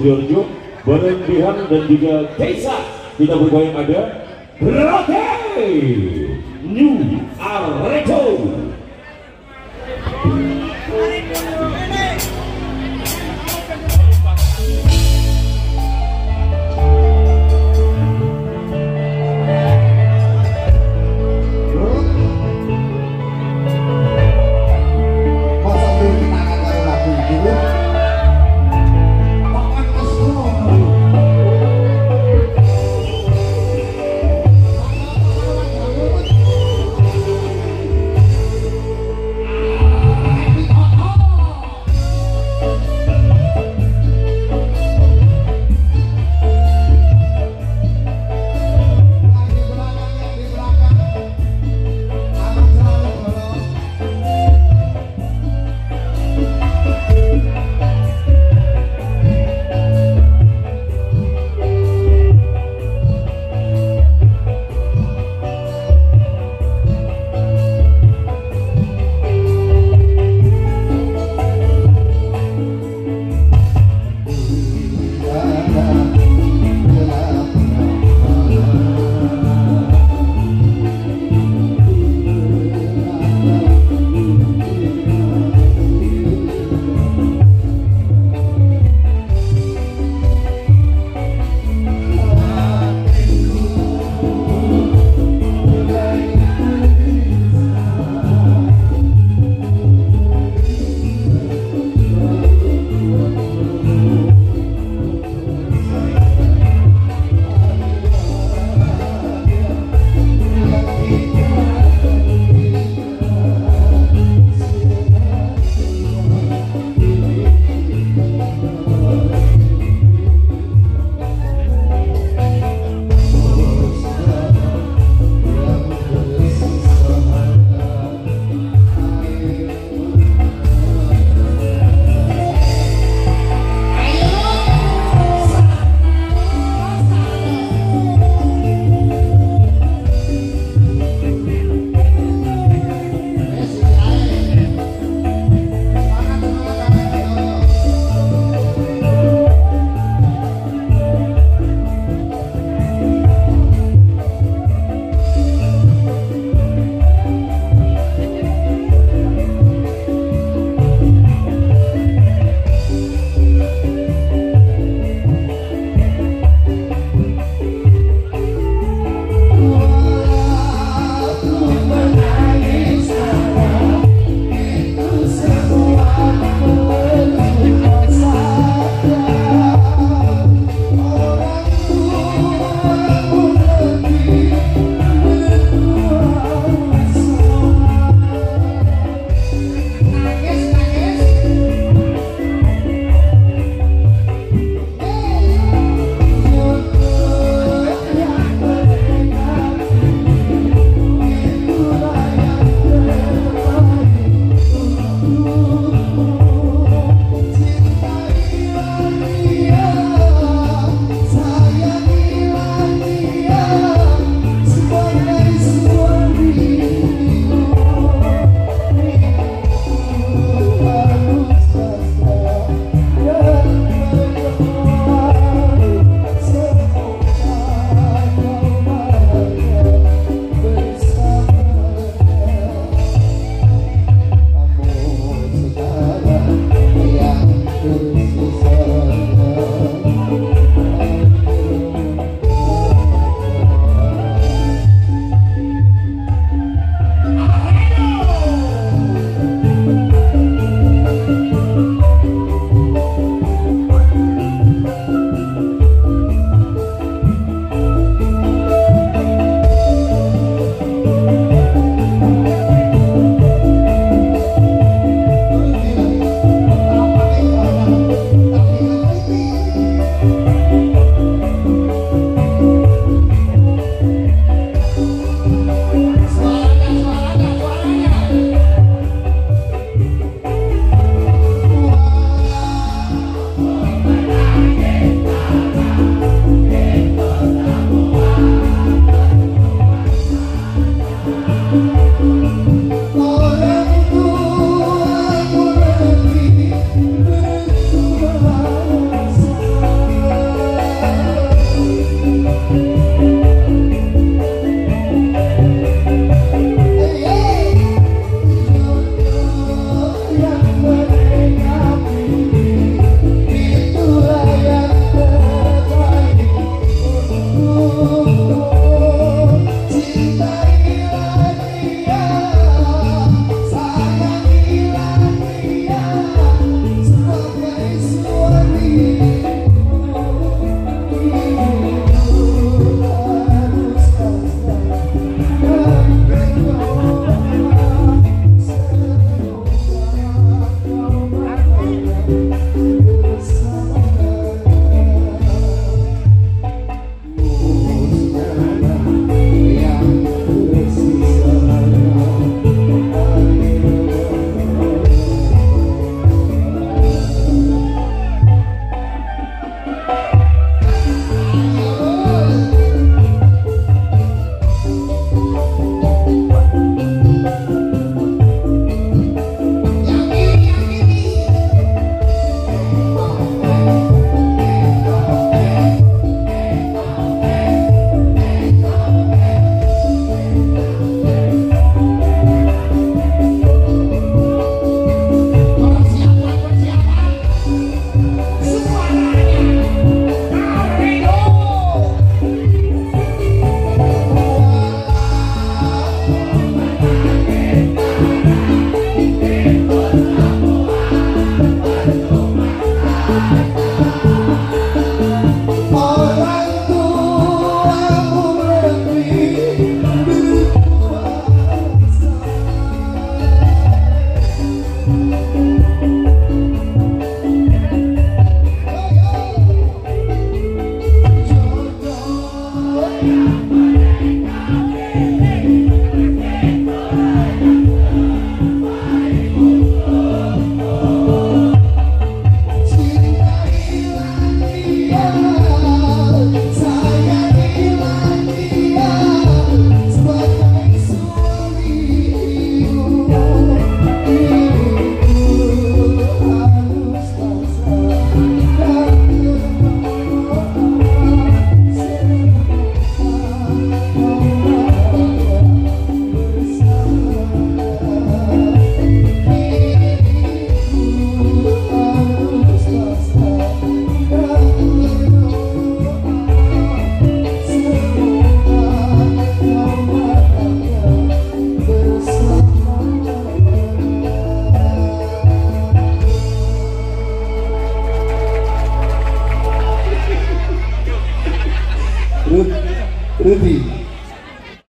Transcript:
Sutriorjo Berlebihan dan juga Keisa. Kita bergoyang ada Rocky New Areco